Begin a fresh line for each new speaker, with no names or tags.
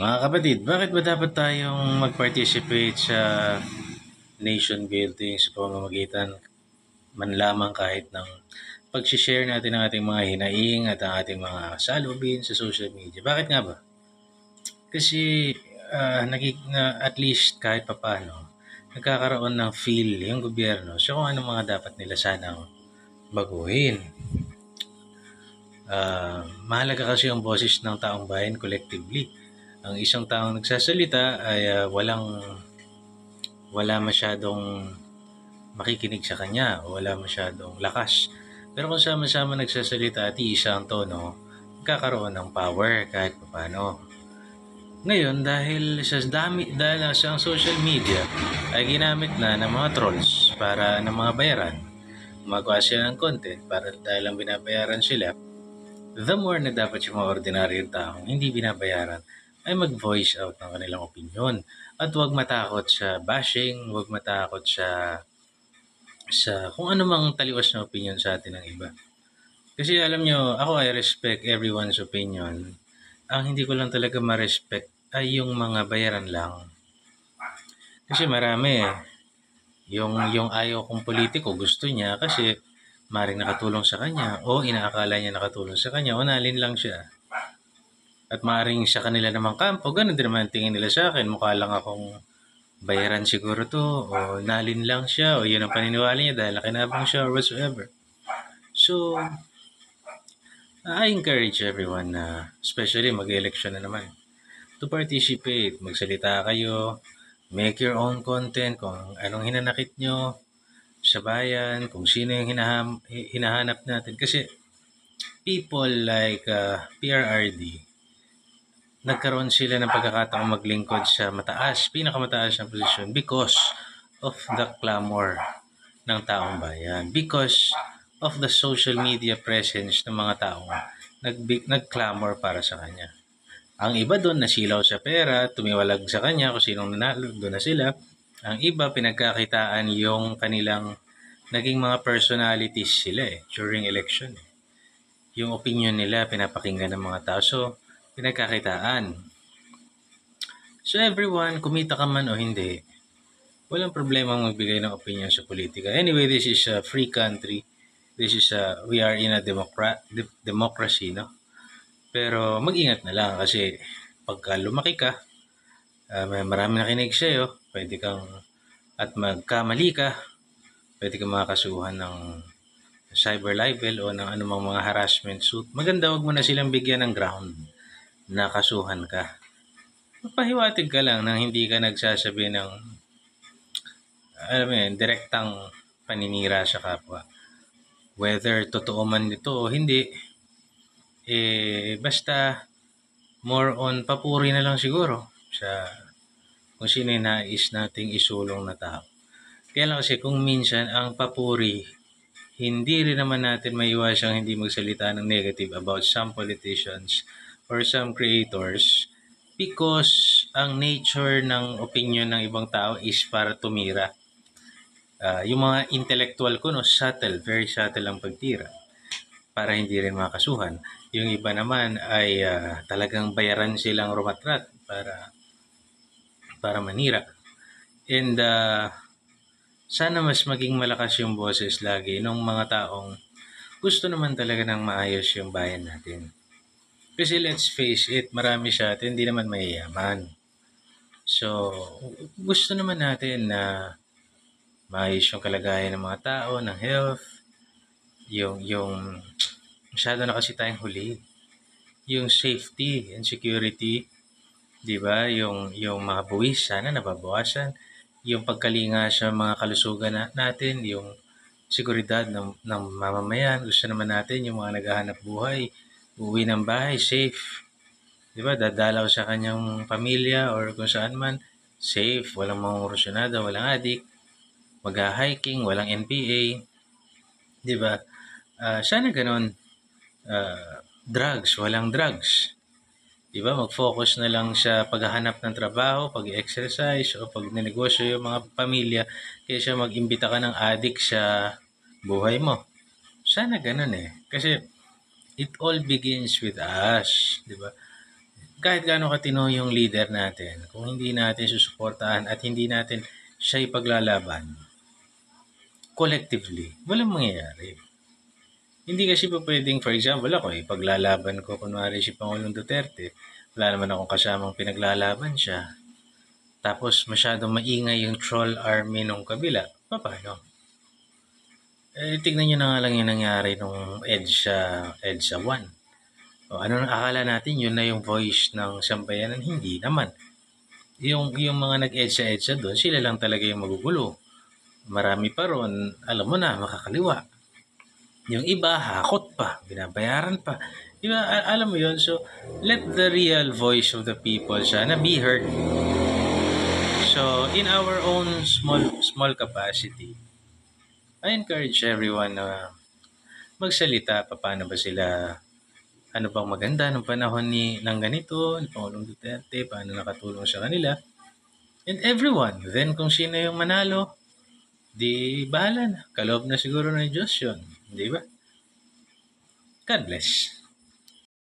Mga kapatid, bakit ba dapat tayong mag-participate sa nation building sa pamamagitan man lamang kahit ng pag-share natin ng ating mga hinaing at ang ating mga salubin sa social media? Bakit nga ba? Kasi uh, nagig, na, at least kahit papano, nagkakaroon ng feel yung gobyerno sa kung ano mga dapat nila sanang baguhin. Uh, mahalaga kasi yung boses ng taong bayan collectively. Ang isang taong nagsasalita ay uh, walang wala masyadong makikinig sa kanya o wala masyadong lakas. Pero kung sama-sama nagsasalita at iisa ang tono, kakaroon ng power kahit paano. Ngayon, dahil sa dami, dahil sa social media ay ginamit na ng mga trolls para ng mga bayaran, gumagawa sila ng content para dahil lang binabayaran sila, the more na dapat yung mga ordinaryong taong hindi binabayaran ay mag-voice out ng kanilang opinion. At huwag matakot sa bashing, huwag matakot sa sa kung ano mang taliwas na opinion sa atin ng iba. Kasi alam nyo, ako I respect everyone's opinion. Ang hindi ko lang talaga ma-respect ay yung mga bayaran lang. Kasi marami eh. Yung, yung ayaw kong politiko gusto niya kasi maring nakatulong sa kanya o inaakala niya nakatulong sa kanya o nalin lang siya. At maring sa kanila namang kampo, ganun din naman tingin nila sa akin. Mukha lang akong bayaran siguro to o nalin lang siya o yun ang paniniwala niya dahil nakinabang siya or whatsoever. So, I encourage everyone na, especially mag-election na naman, to participate. Magsalita kayo, make your own content kung anong hinanakit nyo, sa bayan, kung sino yung hinaham, hinahanap natin. Kasi people like uh, PRRD, nagkaroon sila ng pagkakataong maglingkod sa mataas, pinakamataas na posisyon because of the clamor ng taong bayan. Because of the social media presence ng mga taong nag nagclamor para sa kanya. Ang iba doon nasilaw sa pera, tumiwalag sa kanya kung sinong nanalo, doon na sila. Ang iba, pinagkakitaan yung kanilang naging mga personalities sila eh, during election. Eh. Yung opinion nila, pinapakinggan ng mga tao. So, pinagkakitaan. So everyone, kumita ka man o hindi, walang problema magbigay ng opinion sa politika. Anyway, this is a free country. This is a, we are in a democra- de- democracy, no? Pero mag-ingat na lang kasi pagka lumaki ka, uh, may marami nakinig sa'yo, pwede kang, at magkamali ka, pwede kang makakasuhan ng cyber libel o ng anumang mga harassment suit. Maganda, wag mo na silang bigyan ng ground na kasuhan ka. Pahiwatig ka lang nang hindi ka nagsasabi ng alam mo yun, direktang paninira sa kapwa. Whether totoo man ito o hindi, eh, basta more on papuri na lang siguro sa kung sino yung nais nating isulong na tao. Kaya lang kasi kung minsan ang papuri, hindi rin naman natin maiwasang hindi magsalita ng negative about some politicians or some creators because ang nature ng opinion ng ibang tao is para tumira. Uh, yung mga intellectual ko, no, subtle, very subtle ang pagtira para hindi rin makasuhan. Yung iba naman ay uh, talagang bayaran silang rumatrat para para manira. And uh, sana mas maging malakas yung boses lagi ng mga taong gusto naman talaga ng maayos yung bayan natin. Kasi let's face it, marami sa atin hindi naman mayayaman. So, gusto naman natin na maayos yung kalagayan ng mga tao, ng health, yung, yung, masyado na kasi tayong huli. Yung safety and security, 'di ba? Yung yung mga buwis sana nababawasan, yung pagkalinga sa mga kalusugan na, natin, yung seguridad ng, ng mamamayan. Gusto naman natin yung mga naghahanap buhay, uwi ng bahay, safe. Di ba? Dadalaw sa kanyang pamilya or kung saan man, safe. Walang mangurusyonaga, walang adik. Mag-hiking, walang NPA. Di ba? Uh, sana ganun. Uh, drugs, walang drugs. Di ba? Mag-focus na lang sa paghahanap ng trabaho, pag-exercise, o pag negosyo yung mga pamilya, kaysa mag-imbita ka ng addict sa buhay mo. Sana ganun eh. Kasi it all begins with us. Di ba? kahit gaano katino yung leader natin, kung hindi natin susuportahan at hindi natin siya ipaglalaban, collectively, walang mangyayari. Hindi kasi pa pwedeng, for example, ako, ipaglalaban ko, kunwari si Pangulong Duterte, wala naman akong kasamang pinaglalaban siya. Tapos masyadong maingay yung troll army nung kabila. Paano? Eh, tignan nyo na nga lang yung nangyari nung EDSA, EDSA 1 o ano akala natin yun na yung voice ng sambayanan? Hindi naman. Yung, yung mga nag-edsa-edsa doon, sila lang talaga yung magugulo. Marami pa ron, alam mo na, makakaliwa. Yung iba, hakot pa, binabayaran pa. Diba, alam mo yun? So, let the real voice of the people sana be heard. So, in our own small small capacity, I encourage everyone na magsalita pa paano ba sila ano bang maganda nung panahon ni ng ganito, ni Pangulong Duterte, paano nakatulong sa kanila. And everyone, then kung sino yung manalo, di bahala na. Kaloob na siguro ng Diyos yun. Di ba? God bless.